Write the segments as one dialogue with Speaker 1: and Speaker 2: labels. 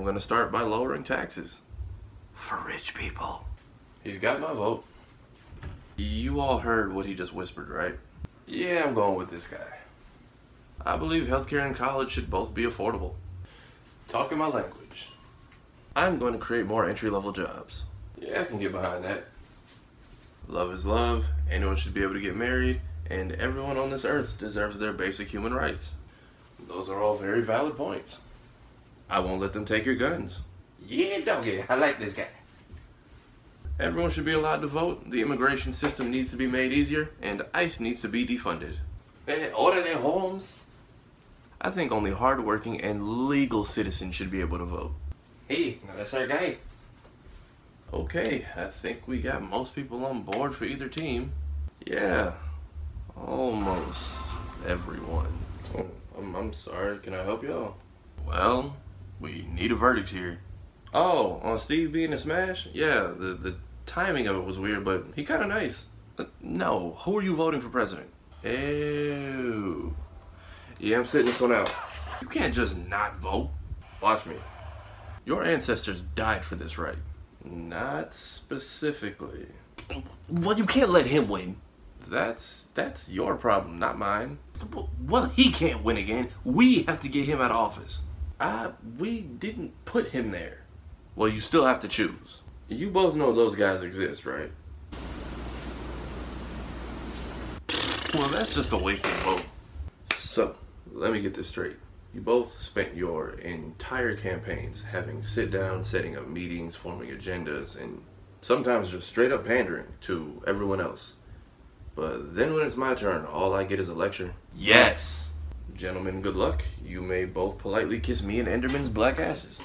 Speaker 1: I'm gonna start by lowering taxes. For rich people. He's got my vote. You all heard what he just whispered, right? Yeah, I'm going with this guy. I believe healthcare and college should both be affordable. Talking my language. I'm going to create more entry-level jobs. Yeah, I can get behind that. Love is love, anyone should be able to get married, and everyone on this earth deserves their basic human rights. Those are all very valid points. I won't let them take your guns.
Speaker 2: Yeah, doggy, I like this guy.
Speaker 1: Everyone should be allowed to vote. The immigration system needs to be made easier, and ICE needs to be defunded.
Speaker 2: Hey, order their homes.
Speaker 1: I think only hardworking and legal citizens should be able to vote.
Speaker 2: Hey, now that's our guy.
Speaker 1: Okay, I think we got most people on board for either team. Yeah, almost everyone. Oh, I'm, I'm sorry, can I help y'all? Well, we need a verdict here. Oh, on Steve being a smash? Yeah, the, the timing of it was weird, but he kind of nice. Uh, no, who are you voting for president? Ew. Yeah, I'm sitting this one out. You can't just not vote. Watch me. Your ancestors died for this right. Not specifically.
Speaker 3: Well, you can't let him win.
Speaker 1: That's that's your problem, not mine.
Speaker 3: Well, he can't win again. We have to get him out of office.
Speaker 1: Ah, we didn't put him there. Well, you still have to choose. You both know those guys exist, right? Well, that's just a wasted vote. So, let me get this straight. You both spent your entire campaigns having sit down, setting up meetings, forming agendas, and sometimes just straight up pandering to everyone else. But then when it's my turn, all I get is a lecture.
Speaker 3: Yes.
Speaker 1: Gentlemen, good luck. You may both politely kiss me and Enderman's black asses.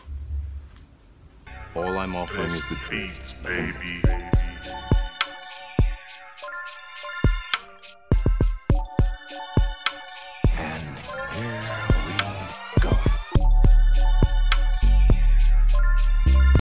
Speaker 4: All I'm offering is the
Speaker 5: Beats, baby.